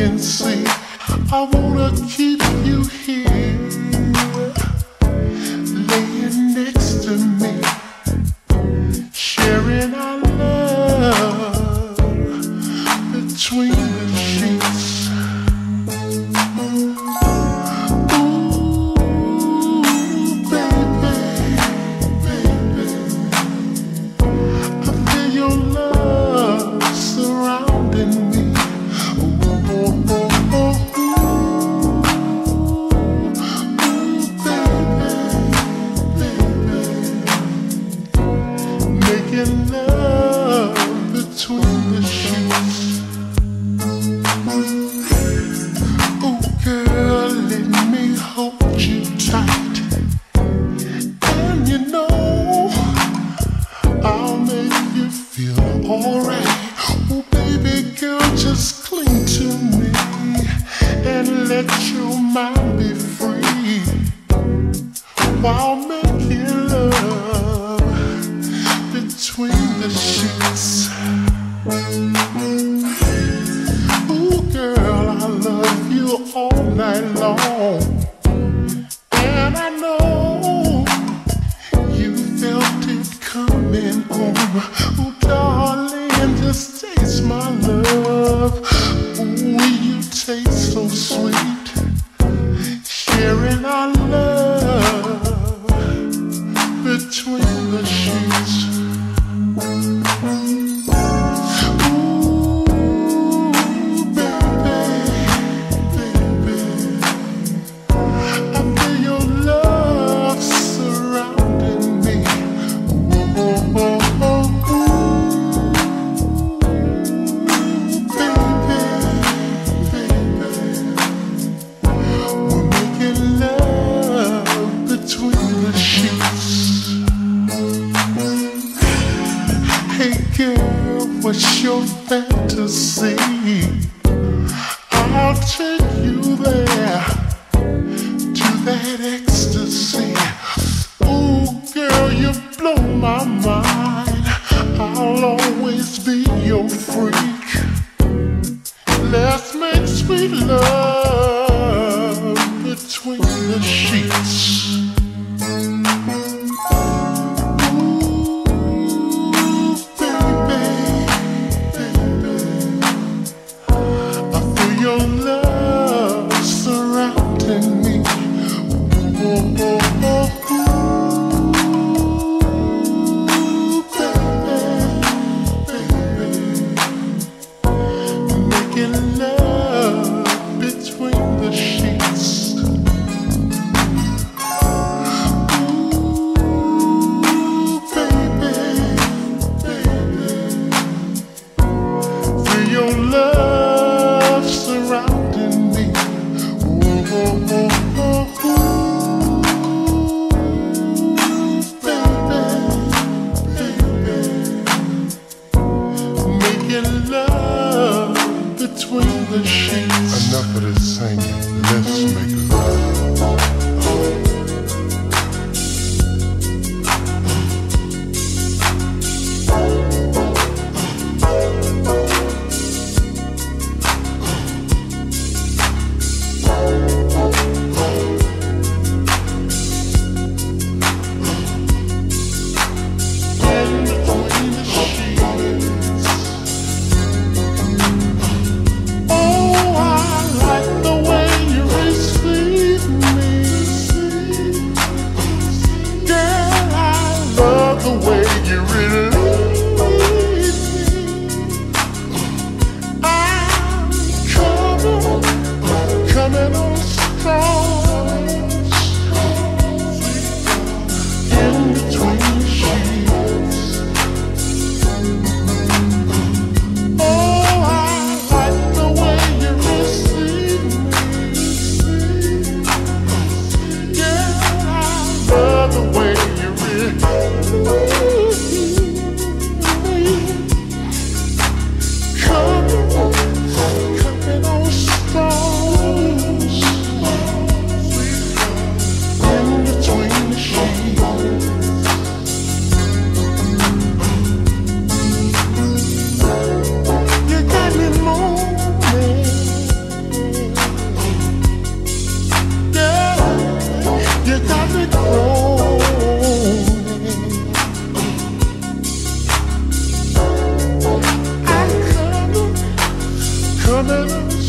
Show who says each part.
Speaker 1: can see. I wanna keep you here. can love. And I know you felt it coming on. Oh, darling, just taste my love. You taste so sweet. care what's your fantasy. I'll take you there to that ecstasy. Ooh, girl, you blow my mind. Making love between the sheets. Enough of this singing. Let's. promise